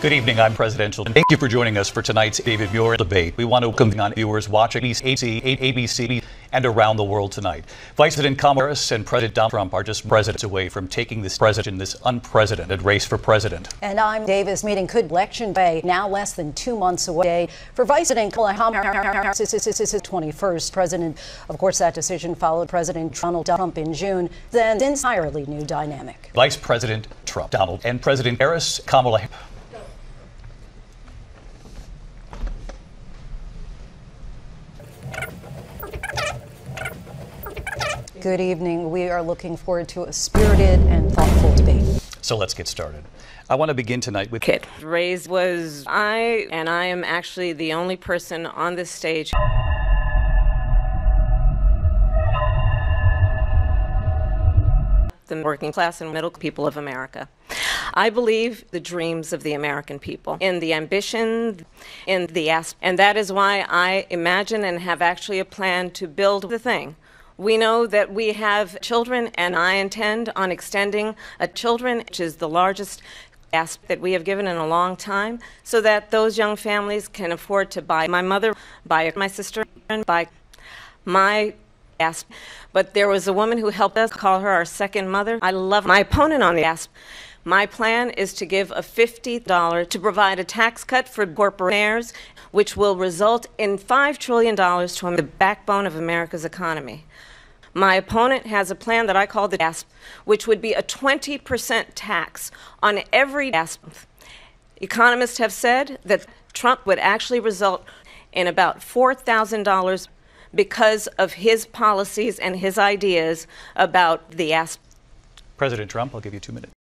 Good evening. I'm Presidential. And thank you for joining us for tonight's David Muir debate. We want to welcome on viewers watching ABC, ABC, and around the world tonight. Vice President Kamala Harris and President Donald Trump are just presidents away from taking this president in this unprecedented race for president. And I'm Davis. Meeting could election day now less than two months away for Vice President Kamala Harris. This is 21st president. Of course, that decision followed President Donald Trump in June. Then entirely new dynamic. Vice President Trump, Donald, and President Harris, Kamala. Good evening. We are looking forward to a spirited and thoughtful debate. So let's get started. I want to begin tonight with Kid. Raised was I, and I am actually the only person on this stage. The working class and middle people of America. I believe the dreams of the American people, in the ambition, in the ask, and that is why I imagine and have actually a plan to build the thing we know that we have children, and I intend on extending a children, which is the largest ask that we have given in a long time, so that those young families can afford to buy my mother, buy my sister, and buy my ASP. But there was a woman who helped us call her our second mother. I love my opponent on the ASP. My plan is to give a $50 to provide a tax cut for corporations, which will result in $5 trillion to the backbone of America's economy. My opponent has a plan that I call the ASP, which would be a 20% tax on every ASP. Economists have said that Trump would actually result in about $4,000 because of his policies and his ideas about the ASP. President Trump, I'll give you two minutes.